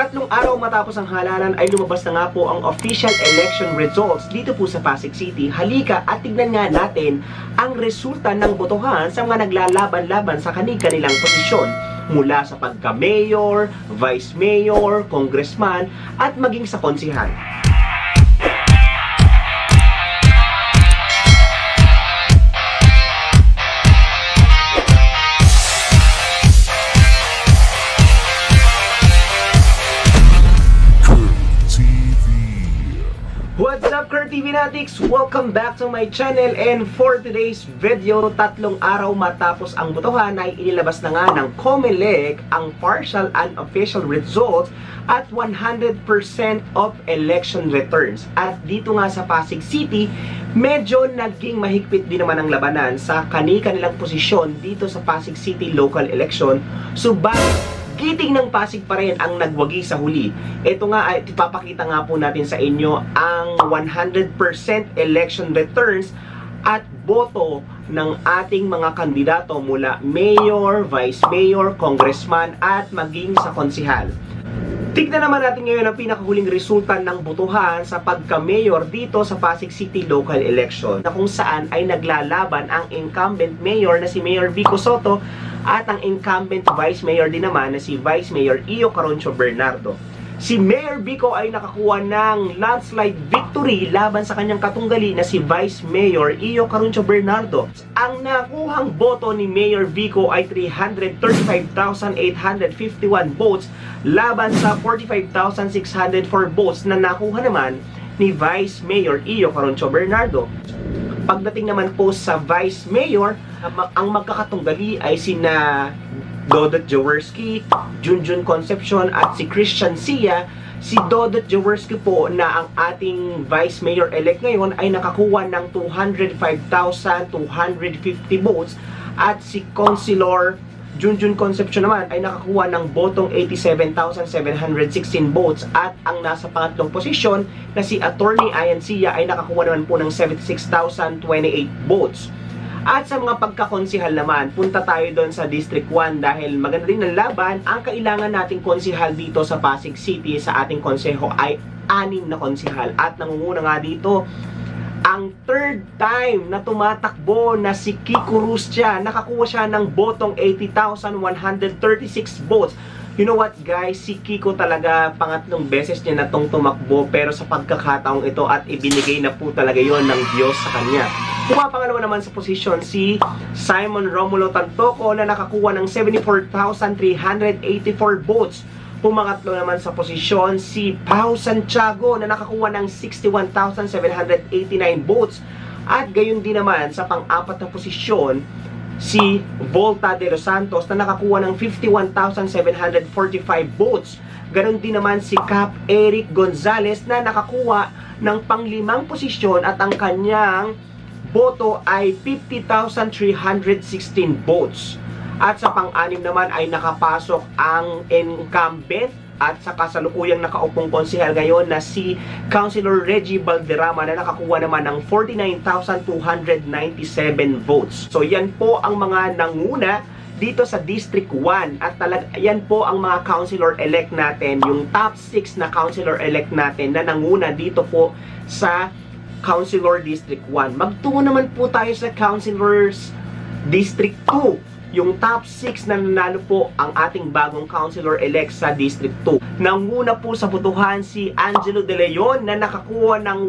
Tatlong araw matapos ang halalan ay lumabas na nga po ang official election results dito po sa Pasig City. Halika at tignan nga natin ang resulta ng botohan sa mga naglalaban-laban sa kanilang posisyon mula sa pagka-mayor, vice-mayor, congressman at maging sa konsihal. Up, Kurt TV Natics? Welcome back to my channel and for today's video, tatlong araw matapos ang botohan ay inilabas na nga ng COMELEC ang partial and official results at 100% of election returns. At dito nga sa Pasig City, medyo naging mahigpit din naman ang labanan sa kani-kanilang posisyon dito sa Pasig City local election. Subalit, giting ng Pasig pa rin ang nagwagi sa huli. Ito nga ay ipapakita nga po natin sa inyo ang 100% election returns at boto ng ating mga kandidato mula mayor, vice mayor, congressman at maging sa konsihal. Tignan naman natin ngayon ang pinakahuling resulta ng botohan sa pagka-mayor dito sa Pasig City local election na kung saan ay naglalaban ang incumbent mayor na si Mayor Vico Soto at ang incumbent Vice Mayor din naman na si Vice Mayor Io Caroncho Bernardo. Si Mayor Vico ay nakakuha ng landslide victory laban sa kanyang katunggali na si Vice Mayor Io Caroncho Bernardo. Ang nakuhang boto ni Mayor Vico ay 335,851 votes laban sa 45,604 votes na nakuha naman ni Vice Mayor Io Caroncho Bernardo. Pagdating naman po sa Vice Mayor, ang magkakatunggali ay sina Dodot Jaworski, Junjun Concepcion at si Christian Sia. Si Dodot Jaworski po na ang ating Vice Mayor-elect ngayon ay nakakuha ng 205,250 votes at si Councilor Junjun Concepcion naman ay nakakuha ng botong 87,716 votes at ang nasa pangatlong posisyon na si Attorney Ayan Sia ay nakakuha naman po ng 76,028 votes. At sa mga pagkakonsihal naman, punta tayo doon sa District 1 dahil maganda din ang laban. Ang kailangan nating konsihal dito sa Pasig City sa ating konseho ay anim na konsihal. At nangunguna nga dito ang third time na tumatakbo na si Kiko Rustia. Nakakuha siya ng botong 80,136 votes. You know what guys, si Kiko talaga pangatlong beses niya na tumakbo pero sa pagkakataong ito at ibinigay na po talaga yon ng Diyos sa kanya. Pumapangalawa naman sa posisyon si Simon Romulo Tantoco na nakakuha ng 74,384 votes. Pumangatlo naman sa posisyon si Pau Santiago na nakakuha ng 61,789 votes. At gayon din naman sa pang-apat na posisyon si Volta de los Santos na nakakuha ng 51,745 votes. Ganon din naman si Cap Eric Gonzalez na nakakuha ng panglimang posisyon at ang kanyang boto ay 50,316 votes. At sa pang-anim naman ay nakapasok ang incumbent at sa kasalukuyang nakaupong konsehal ngayon na si Councilor Reggie Balderrama na nakakuha naman ng 49,297 votes. So yan po ang mga nanguna dito sa District 1 at talag yan po ang mga councilor-elect natin, yung top 6 na councilor-elect natin na nanguna dito po sa Councilor District 1. Magtungo naman po tayo sa Councilors District 2 yung top 6 na nanalo po ang ating bagong councilor-elect sa District 2. Nanguna po sa botohan si Angelo De Leon na nakakuha ng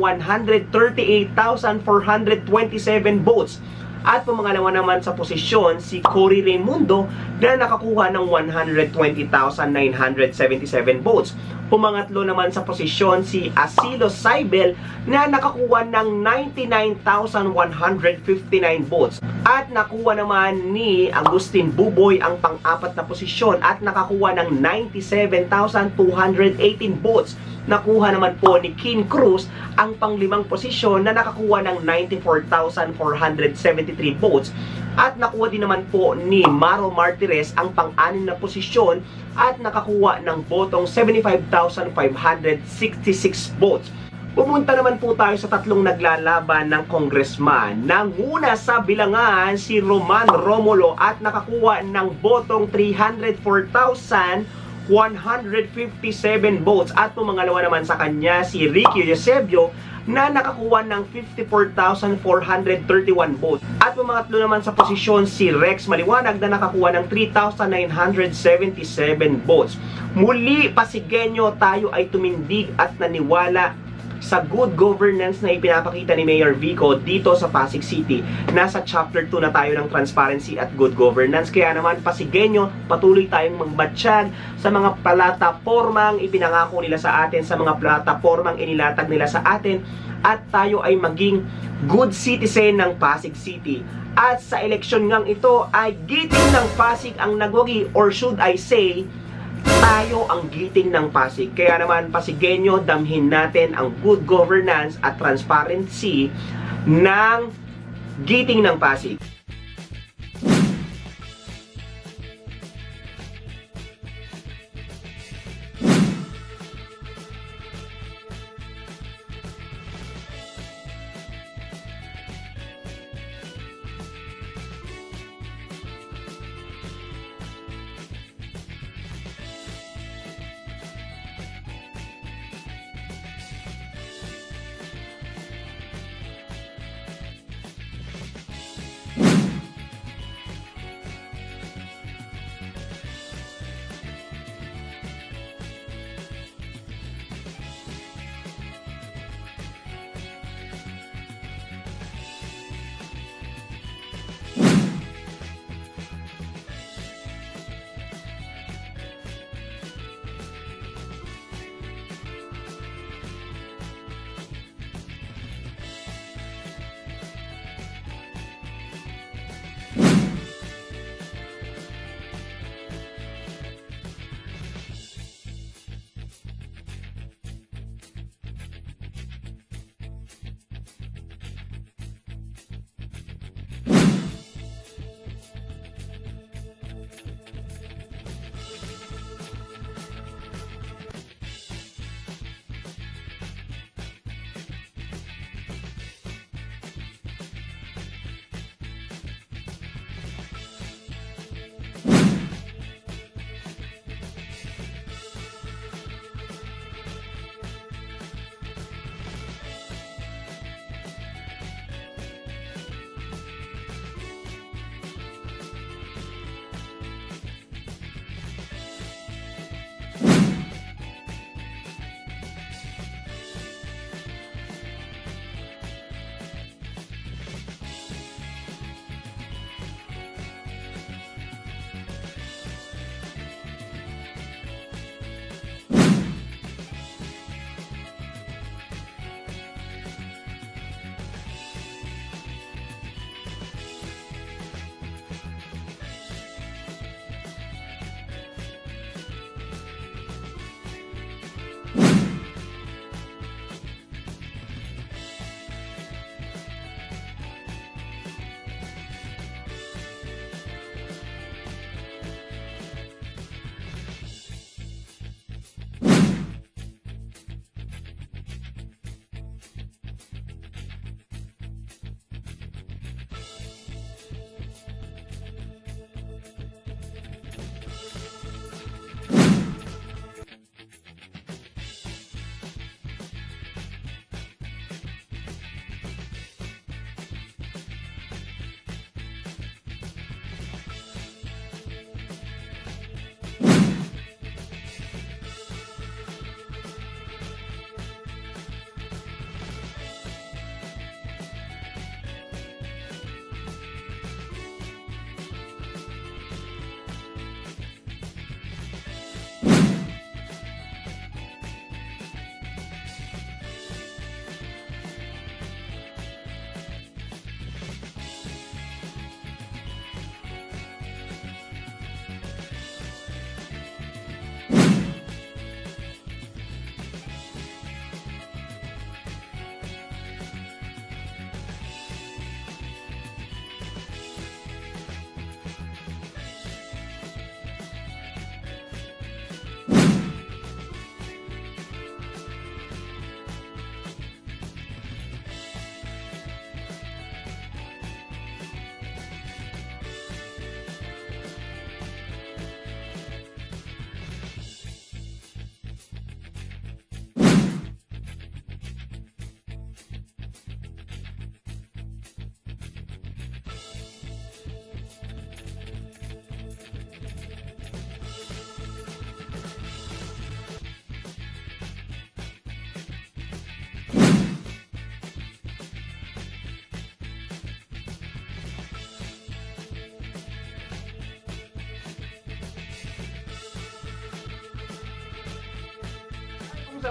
138,427 votes. At pumangalawa naman sa posisyon si Cory Raimundo na nakakuha ng 120,977 votes. Pumangatlo naman sa posisyon si Asilo Saibel na nakakuha ng 99,159 votes. At nakuha naman ni Agustin Buboy ang pang-apat na posisyon at nakakuha ng 97,218 votes. Nakuha naman po ni King Cruz ang panglimang posisyon na nakakuha ng 94,473 votes. At nakuha din naman po ni Maro Martires ang pang-anim na posisyon at nakakuha ng botong 75,566 votes. Pumunta naman po tayo sa tatlong naglalaban ng congressman. Nanguna sa bilangan si Roman Romulo at nakakuha ng botong 304,000 157 votes. At pumangalawa naman sa kanya si Ricky Eusebio na nakakuha ng 54,431 votes. At pumangatlo naman sa posisyon si Rex Maliwanag na nakakuha ng 3,977 votes. Muli, Pasigenyo, tayo ay tumindig at naniwala sa good governance na ipinapakita ni Mayor Vico dito sa Pasig City. Nasa chapter 2 na tayo ng transparency at good governance. Kaya naman pasigenyo, patuloy tayong magbatsyag sa mga platapormang ipinangako nila sa atin, sa mga platapormang inilatag nila sa atin at tayo ay maging good citizen ng Pasig City. At sa eleksyon ngang ito ay giting ng Pasig ang nagwagi or should I say tayo ang giting ng Pasig. Kaya naman, Pasigenyo, damhin natin ang good governance at transparency ng giting ng Pasig.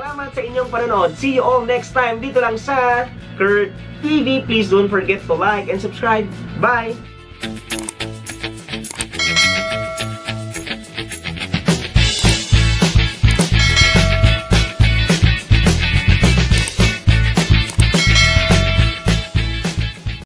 Salamat sa inyong panonood. See you all next time dito lang sa Kurt TV. Please don't forget to like and subscribe. Bye!